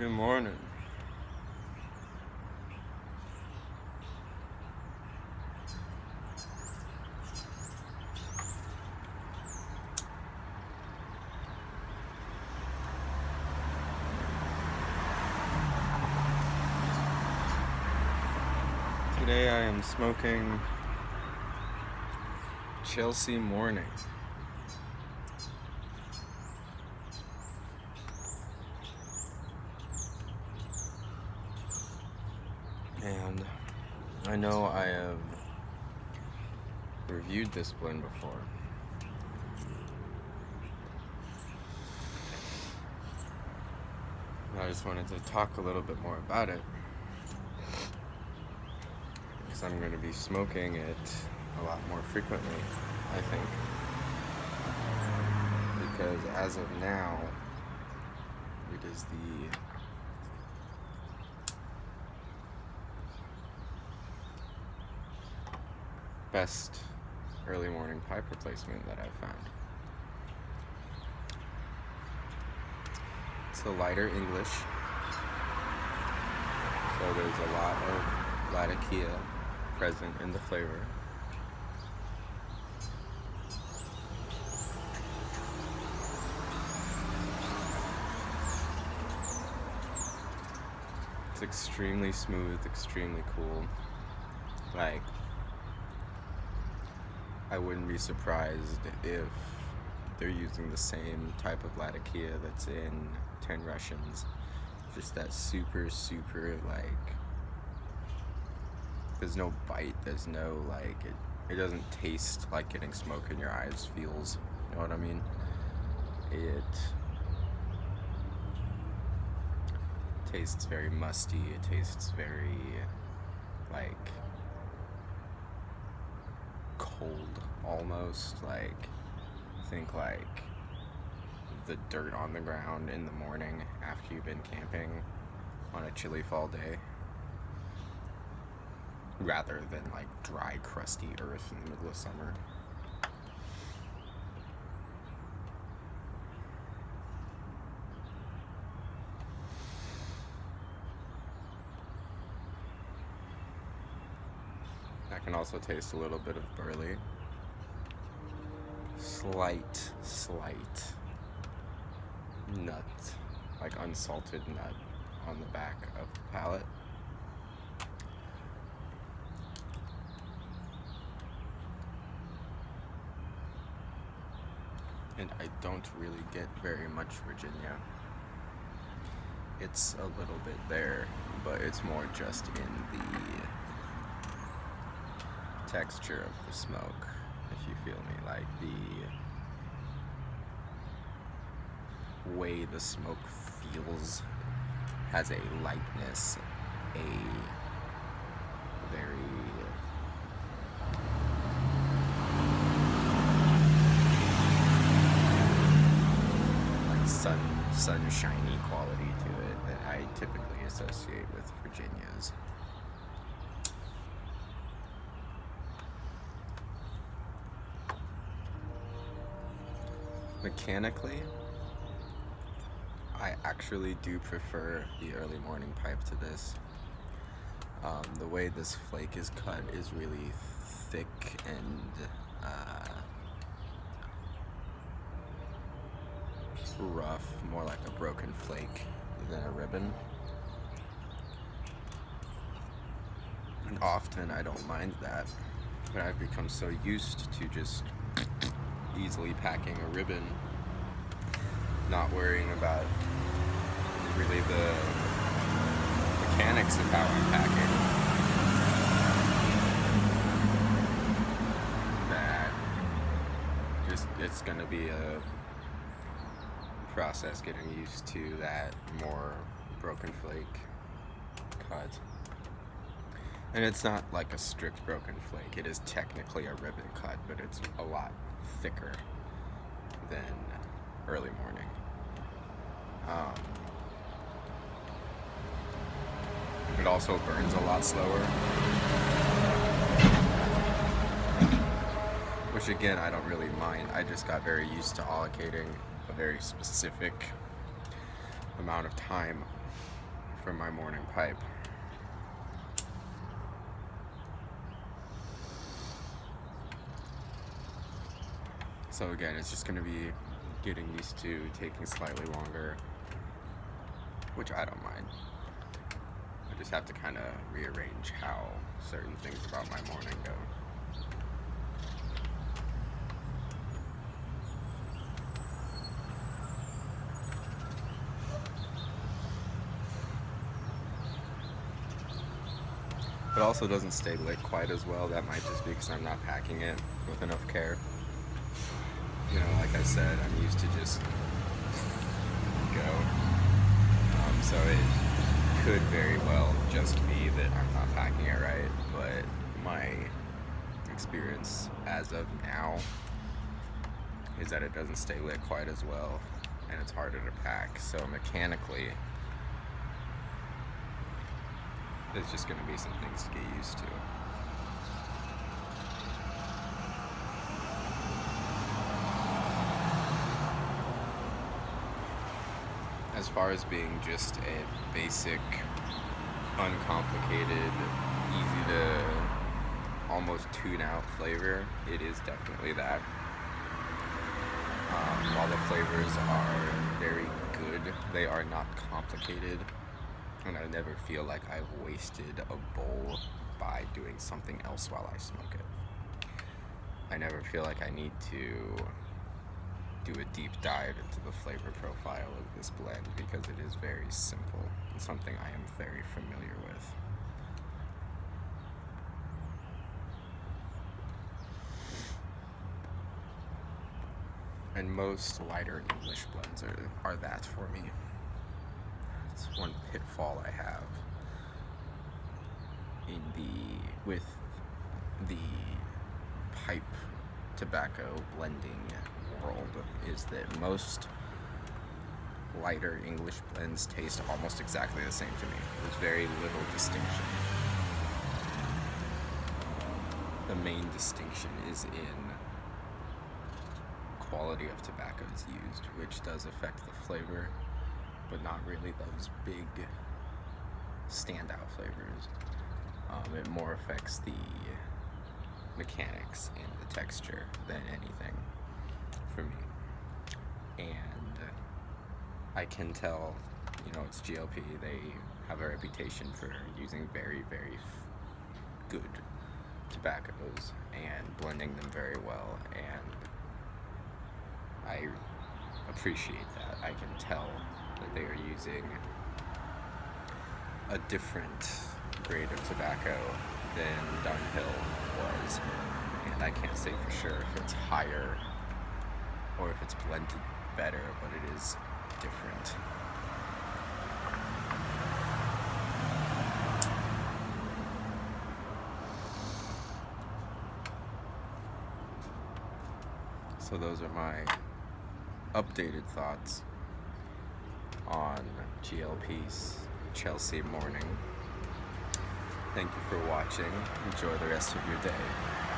Good morning. Today I am smoking Chelsea Morning. And I know I have reviewed this blend before. I just wanted to talk a little bit more about it. Because I'm going to be smoking it a lot more frequently, I think. Because as of now, it is the best early morning pipe replacement that I've found. It's a lighter English, so there's a lot of Latakia present in the flavor. It's extremely smooth, extremely cool. Like, I wouldn't be surprised if they're using the same type of Latakia that's in 10 Russians. Just that super, super, like, there's no bite, there's no, like, it, it doesn't taste like getting smoke in your eyes feels, you know what I mean? It tastes very musty, it tastes very, like, cold almost like think like the dirt on the ground in the morning after you've been camping on a chilly fall day. Rather than like dry crusty earth in the middle of summer can also taste a little bit of burley. Slight, slight nut, like unsalted nut on the back of the palate. And I don't really get very much Virginia. It's a little bit there, but it's more just in the texture of the smoke, if you feel me, like the way the smoke feels has a lightness, a very like sun sunshiny quality to it that I typically associate with Virginias. Mechanically, I actually do prefer the early morning pipe to this. Um, the way this flake is cut is really thick and uh, rough, more like a broken flake than a ribbon. And often I don't mind that, but I've become so used to just easily packing a ribbon, not worrying about really the mechanics of how I'm packing. That just it's gonna be a process getting used to that more broken flake cut. And it's not like a strict broken flake. It is technically a ribbon cut, but it's a lot thicker than early morning. Um, it also burns a lot slower. Which again, I don't really mind. I just got very used to allocating a very specific amount of time for my morning pipe. So again, it's just gonna be getting used to taking slightly longer, which I don't mind. I just have to kind of rearrange how certain things about my morning go. It also doesn't stay lit quite as well. That might just be because I'm not packing it with enough care. You know, like I said, I'm used to just go. Um, so it could very well just be that I'm not packing it right, but my experience as of now is that it doesn't stay lit quite as well and it's harder to pack. So mechanically, there's just going to be some things to get used to. As far as being just a basic, uncomplicated, easy to almost tune out flavor, it is definitely that. Um, while the flavors are very good, they are not complicated and I never feel like I've wasted a bowl by doing something else while I smoke it. I never feel like I need to do a deep dive into the flavor profile of this blend because it is very simple and something I am very familiar with. And most lighter English blends are, are that for me. It's one pitfall I have in the with the pipe tobacco blending world is that most lighter English blends taste almost exactly the same to me. There's very little distinction. The main distinction is in quality of tobaccos used, which does affect the flavor but not really those big standout flavors. Um, it more affects the mechanics and the texture than anything for me. And I can tell, you know, it's GLP, they have a reputation for using very, very good tobaccos and blending them very well. And I appreciate that. I can tell that they are using a different grade of tobacco than Dunhill was. And I can't say for sure if it's higher or if it's blended better, but it is different. So those are my updated thoughts on GLP's Chelsea morning. Thank you for watching. Enjoy the rest of your day.